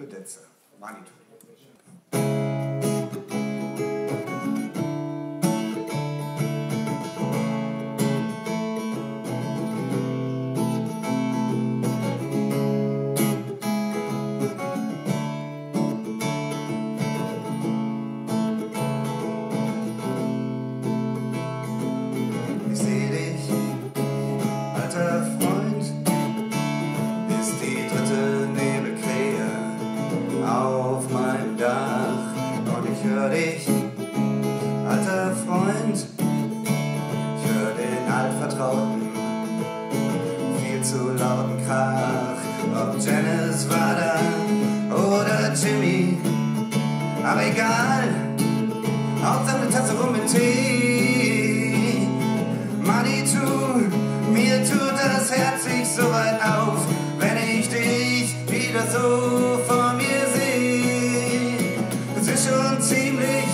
für Detze. Altvertrauten, viel zu lauten Krach. Ob Janice war da oder Jimmy, aber egal, Hauptsache eine Tasse rum mit Tee. Manitou, mir tut das Herz sich so weit auf, wenn ich dich wieder so vor mir sehe. Es ist schon ziemlich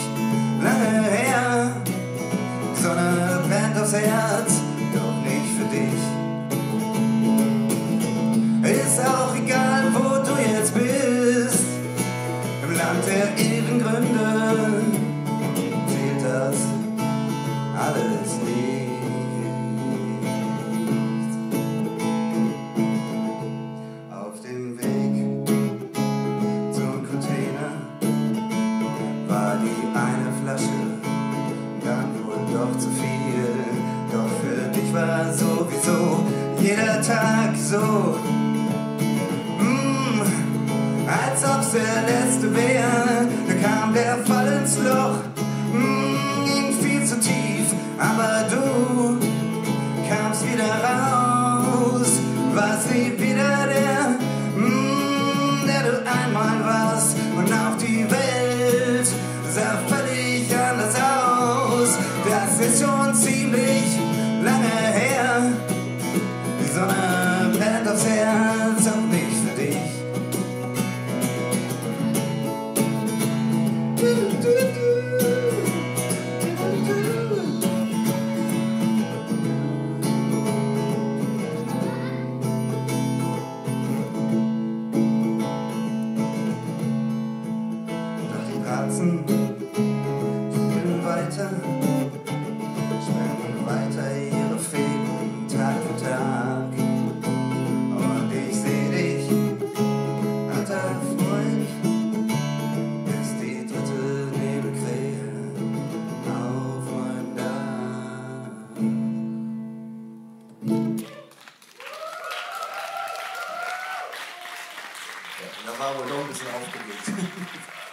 lange her, Sonne brennt aufs Herz, war sowieso jeder Tag so. Mm, als ob's der letzte wäre, da kam der Fall ins Loch, mm, ging viel zu tief, aber du kamst wieder raus, warst nie wieder der, mm, der du einmal warst und auch die Welt sah völlig anders aus. Das ist schon ziemlich lange her, die Sonne brennt aufs Herz und nicht für dich. Doch die Bratzen Ja, da war wohl noch ein bisschen aufgelegt.